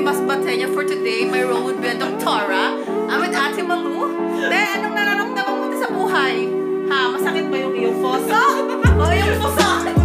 Mas Batenya for today. My role would be a Doctora. I'm with Ate Malu. Then, anong nararamdaman mo sa buhay? Ha? Masakit ba yung iyong puso? o yung puso?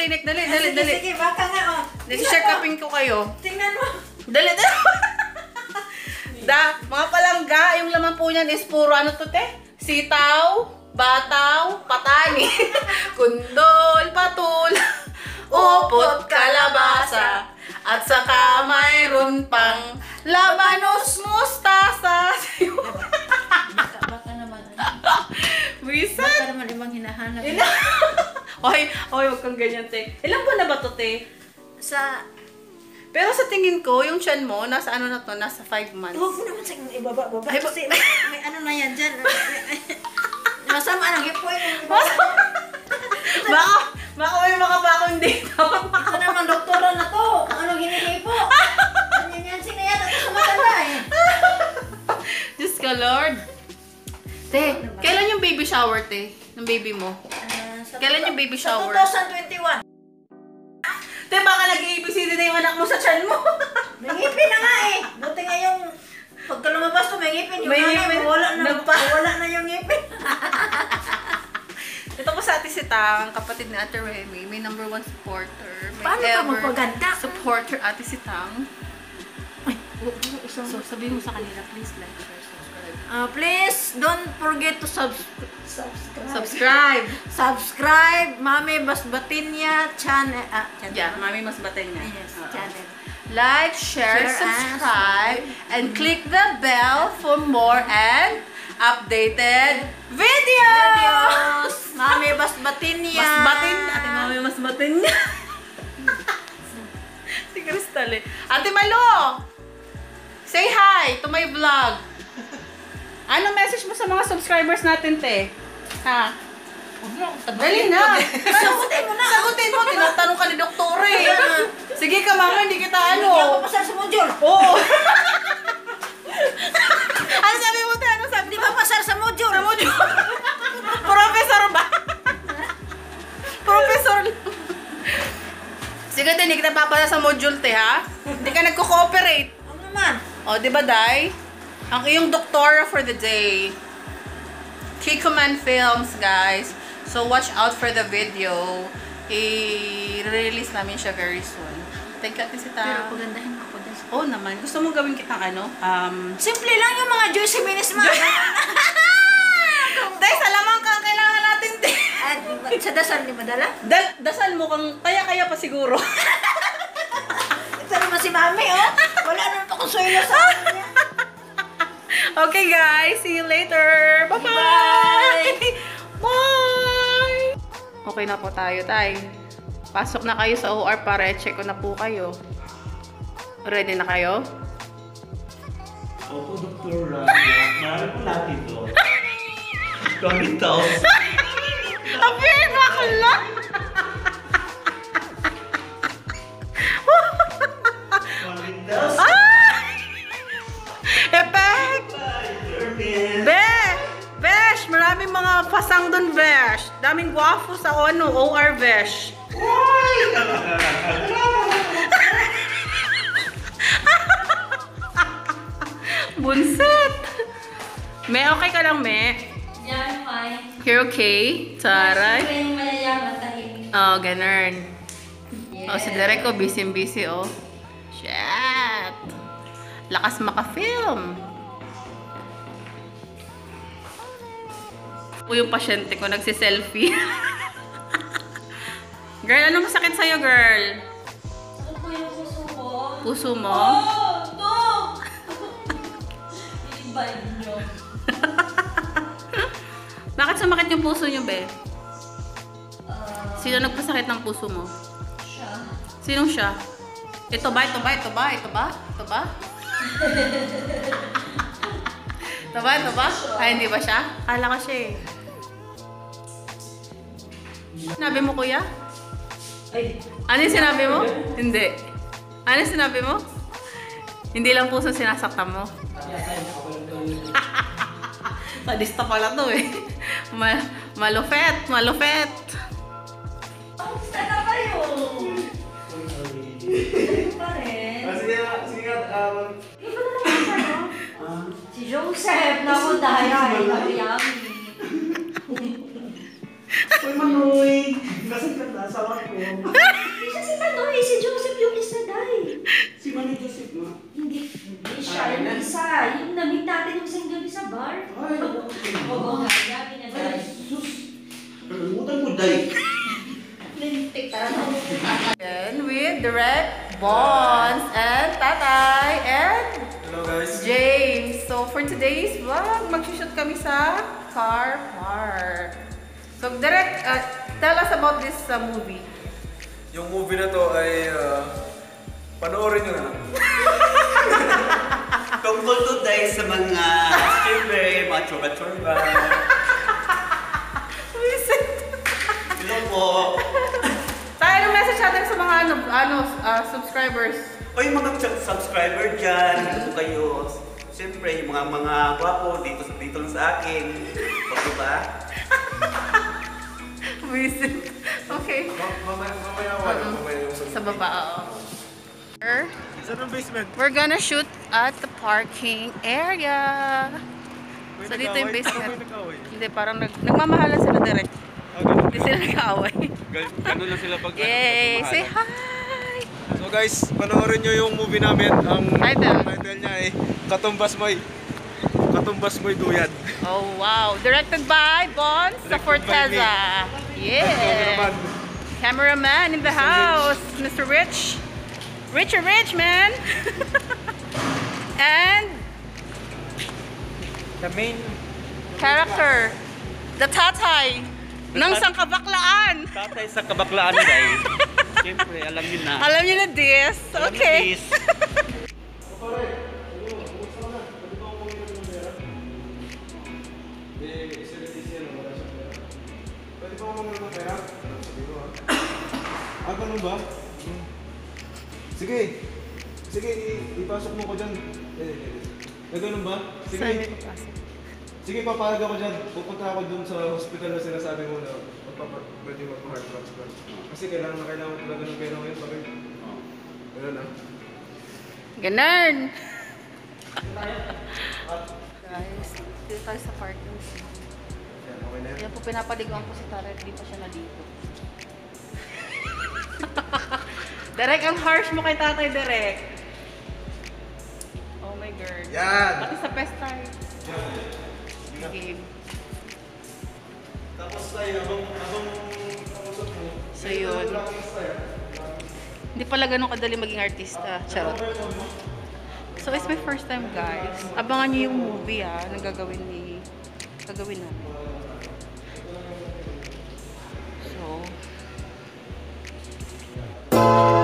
Clinic. Dali, dali, Sige, dali. Sige, baka nga oh. Dali, Tingnan check mo. upin ko kayo. Tingnan mo. Dali, dali. da, mga palangga, yung laman po niyan is puro ano to, te? Sitaw, bataw, patani, kundol, patul, upot, kalabasa, at saka mayroon pang labanos, mustasa. Wisan! naman ibang hinahanap. Ilan? Oy, oy, wag kang ganyan, te. Ilang buwan na ba to, te? Sa, Pero sa tingin ko, yung chan mo, nasa ano na to, nasa 5 months. huwag mo naman sa ibaba, baba. Ay, Kasi may, may ano na yan dyan. Masama ang hipoy. Baka, baka may makabakong dito. Ito naman, doktora na to. Ano hinihipo. Ganyan yan, sinayat ako sa matanda eh. Diyos ka, Lord. Te, kailan yung baby shower, te? Ng baby mo? Ah, sa Kailan yung baby sa shower? 2021. Te, baka nag-ABCD na yung anak mo sa chan mo. May ngipin na nga eh. Buti nga yung pagka lumabas to, may ngipin. Yung May ngipin. wala na, Nagpa- wala na yung ngipin. Ito po sa ate si Tang, kapatid ni Ate Remy, may number one supporter. May Paano ka magpaganda? Supporter ate si Tang. So, sabihin mo sa kanila, please like, share, Ah, please, don't forget to subs subscribe. Subscribe! Subscribe, Mami Basbatinya channel. Ah, channel. Yeah, mami niya. Yes, Oo. channel. Like, share, Share and subscribe, and click the bell for more and updated videos! Adios! Mami Basbatinya. Mas batin. Ate mami, mas batin niya. si Crystal eh. Ate Malo! Say hi to my vlog. Ano message mo sa mga subscribers natin, te? Ha? Dali na. Sagutin mo na. Sagutin mo. Tinatanong ka ni Doktor eh. Sige ka, mama. Hindi kita Hindi ako ano. pasal sa module. Oo. ano sabi mo, te? Ano sabi Di mo? ba pasal sa module? Sa module. Professor ba? Professor. Sige, te, hindi kita papala sa module, te, ha? Hindi ka nagko-cooperate. Ano naman? O, di ba, Day? Ang iyong doktora for the day. Kikoman Films, guys. So, watch out for the video. I-release namin siya very soon. Thank you, Ate Sita. Pero pagandahin mo ako din. Oo naman. Gusto mong gawin kitang ano? Um, Simple lang yung mga juicy minis mo. Day, salamang ka ang kailangan natin. At sa dasal di ba dala? Da- dasal mo kang kaya-kaya pa siguro. Ito naman si Mami, oh. Wala naman pa konsuelo sa akin. Okay, guys. See you later. Bye-bye. Bye. Bye. Okay na po tayo, tay. Pasok na kayo sa OR para i-check ko na po kayo. Ready na kayo? Opo, Doktora. Mahal po natin ito. 20,000. Mga pasang doon, Besh. Daming guwapo sa ano, OR, Besh. Bunset! Me, okay ka lang, Me? Yan, fine. You're okay? Taray? yung mayayaman tahimik. Oh, ganun. Oh, si Derek ko, busy-busy, oh. Shit! Lakas maka-film. Po yung pasyente ko, nagsiselfie. girl, ano masakit sa'yo, girl? Ano po yung puso ko? Puso mo? Oh! No! I-invite nyo. Bakit sumakit yung puso niyo, be? Ah, Sino nagpasakit ng puso mo? siya. Sinong siya? Ito ba? Ito ba? Ito ba? Ito ba? Ito ba? ito ba? Ito ba? Ay, hindi ba siya? Kala ko siya eh. Sinabi mo, kuya? Ay, Ano yung sinabi mo? Hindi. Ano yung sinabi mo? Hindi lang puso sinasaktan mo. Sadista pala to eh. Ma malupet, malupet. kamusta na kayo? Ano pa rin? Ah, sige nga, sige nga, um, ba na naman ano? ah, Si Joseph na ako dahil ay yummy. Uy, Manoy! Nasaan ka na? Sa ko. Hindi siya si Manoy, si Joseph yung isa dahil. About this uh, movie. Yung movie na to ay uh, panoorin nyo na lang. Tungkol to dahil sa mga siyempre, mga churba-churba. Hello po. Tayo, anong message natin sa mga ano, ano uh, subscribers? O yung mga subscriber dyan, dito po kayo. Siyempre, yung mga mga gwapo dito, dito lang sa akin. O diba? Visit. Okay. Mamaya, mamaya ano, mamaya sa... Sa baba, oo. Ang basement? We're gonna shoot at the parking area. So dito yung basement. Hindi, parang nag nagmamahalan sila direct. Hindi sila nag-aaway. Ganun lang sila pag... Yay! Say hi! So guys, panoorin nyo yung movie namin. Ang Title? title niya ay Katumbas Mo'y Katumbas Mo'y Duyad. Oh wow! Directed by Bon sa Forteza. Yeah! Cameraman. In the house, Mr. Rich. Richard Rich, man! and The main... character, the tatay ng sangkabaklaan. Tatay sa kabaklaan, guys. Siyempre, alam niyo na. Alam niyo na this? Alam Okay. sis. Ganun ba? Sige. Sige, ipasok mo ko dyan. Eh, eh, eh. Eh, ganun ba? Sige. Papasok? Sige, papayag ako dyan. Pupunta ako dun sa hospital na sinasabi mo na magpapa- pwede mag-heart transplant. Kasi kailangan na kailangan ko talaga ng pera ngayon. Bakit? Ganun ah. Ganun! Guys, dito tayo sa parking. Yan, okay na yan. Yan po pinapaliguan ko si Tara, hindi pa siya naligo. Derek, ang harsh mo kay tatay, Derek. Oh my God. Yan! Pati sa best tayo. Game. Tapos tayo, habang, habang kausap mo, So yun. Hindi pala ganun kadali maging artista. Charot. So it's my first time guys. Abangan niyo yung movie ah, na gagawin ni gagawin namin. Bye.